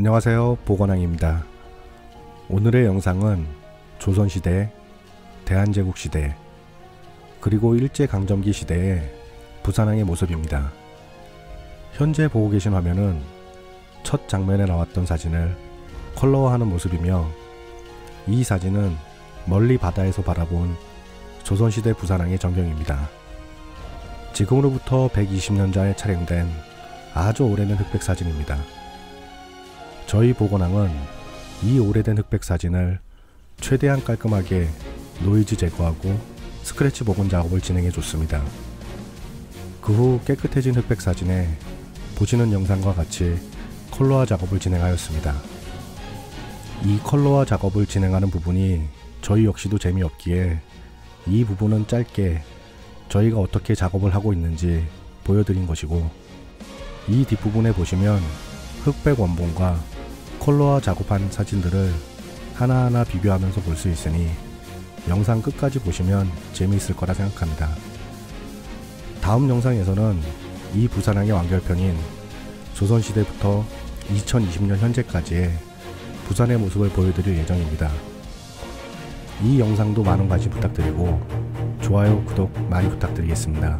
안녕하세요 보건왕입니다. 오늘의 영상은 조선시대, 대한제국시대, 그리고 일제강점기 시대의 부산항의 모습입니다. 현재 보고 계신 화면은 첫 장면에 나왔던 사진을 컬러화하는 모습이며 이 사진은 멀리 바다에서 바라본 조선시대 부산항의 전경입니다. 지금으로부터 120년 전에 촬영된 아주 오래된 흑백 사진입니다. 저희 복원왕은 이 오래된 흑백 사진을 최대한 깔끔하게 노이즈 제거하고 스크래치 복원 작업을 진행해 줬습니다. 그 후 깨끗해진 흑백 사진에 보시는 영상과 같이 컬러화 작업을 진행하였습니다. 이 컬러화 작업을 진행하는 부분이 저희 역시도 재미없기에 이 부분은 짧게 저희가 어떻게 작업을 하고 있는지 보여드린 것이고 이 뒷부분에 보시면 흑백 원본과 컬러화 작업한 사진들을 하나하나 비교하면서 볼 수 있으니 영상 끝까지 보시면 재미있을 거라 생각합니다. 다음 영상에서는 이 부산항의 완결편인 조선시대부터 2020년 현재까지의 부산의 모습을 보여드릴 예정입니다. 이 영상도 많은 관심 부탁드리고 좋아요, 구독 많이 부탁드리겠습니다.